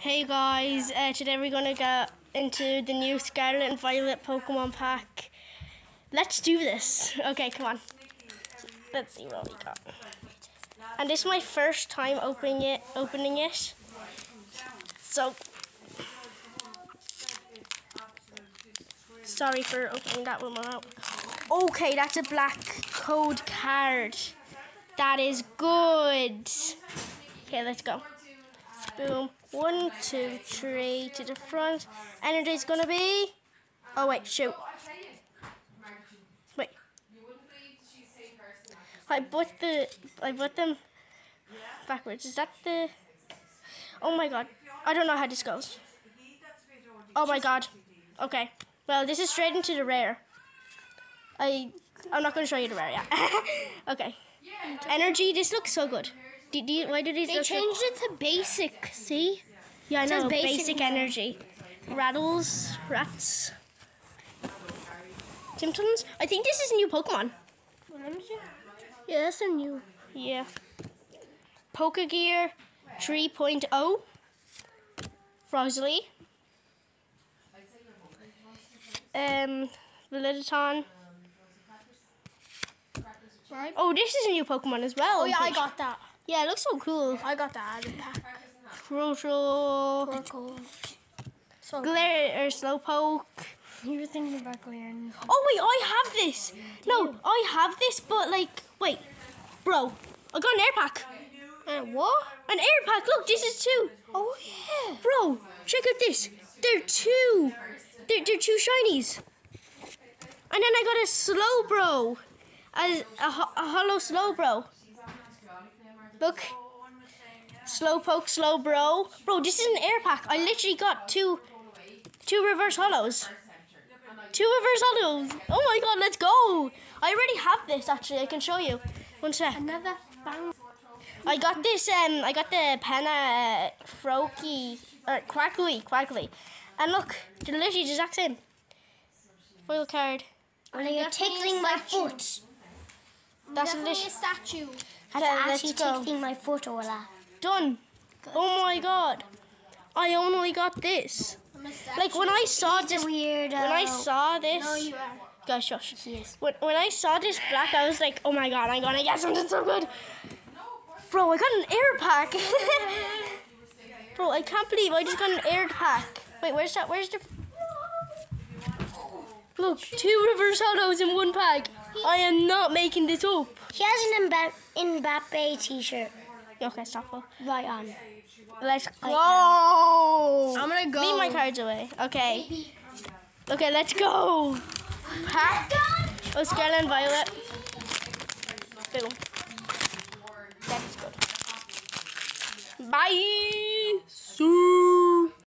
Hey guys, uh, today we're gonna get into the new Scarlet and Violet Pokemon pack. Let's do this. Okay, come on. Let's see what we got. And this is my first time opening it. Opening it. So, sorry for opening that one mouth. Okay, that's a black code card. That is good. Okay, let's go. Boom. One, two, three to the front. Energy is gonna be. Oh wait, shoot. Wait. I put the. I put them backwards. Is that the? Oh my god. I don't know how this goes. Oh my god. Okay. Well, this is straight into the rare. I. I'm not gonna show you the rare yet. okay. Energy. This looks so good. Do, do you, why did these They changed it to basic, see? Yeah, I know. basic Basic, energy. Rattles, rats. Symptoms? I think this is a new Pokemon. Yeah, that's a new. Yeah. Pokegear 3.0. Frozley. Um, Validiton. Right? Oh, this is a new Pokemon as well. Oh, yeah, I got that. Yeah, it looks so cool. I got the the pack. Crucial. Oracle. So, Glare or Slowpoke. you were thinking about glaring. Oh wait, I have this. No, I have this, but like, wait, bro, I got an air pack. Uh, what? An air pack. Look, this is two. Oh, yeah. Bro, check out this. They're two. They're, they're two shinies. And then I got a slow bro, a, a, a hollow Slowbro. Look, Slowpoke, slow bro. Bro, this is an air pack. I literally got two, two reverse hollows. Two reverse hollows. Oh my god, let's go. I already have this actually. I can show you. One sec. Another bang. I got this. Um, I got the Penna Froakie or Quaxly, Quaxly, and look, they're literally the exact same. Foil card. Well, you're tickling my foot. That's Definitely literally a statue. That's let's actually go. tickling my foot, Ola. done. Oh my god, I only got this. Like when I saw this, weird. when I saw this, No, you are. shush. He is. When, when I saw this black, I was like, oh my god, I'm gonna get something so good. Bro, I got an air pack. Bro, I can't believe I just got an air pack. Wait, where's that? Where's the. Look, two reverse hollows in one pack. I am not making this up. He has an Mba- Mbappe t-shirt. Okay, stop. Right on. Let's go. I'm gonna go. Leave my cards away. Okay. Okay, let's go. Pack. Oh, Scarlet and Violet. Boom. That is good. Bye.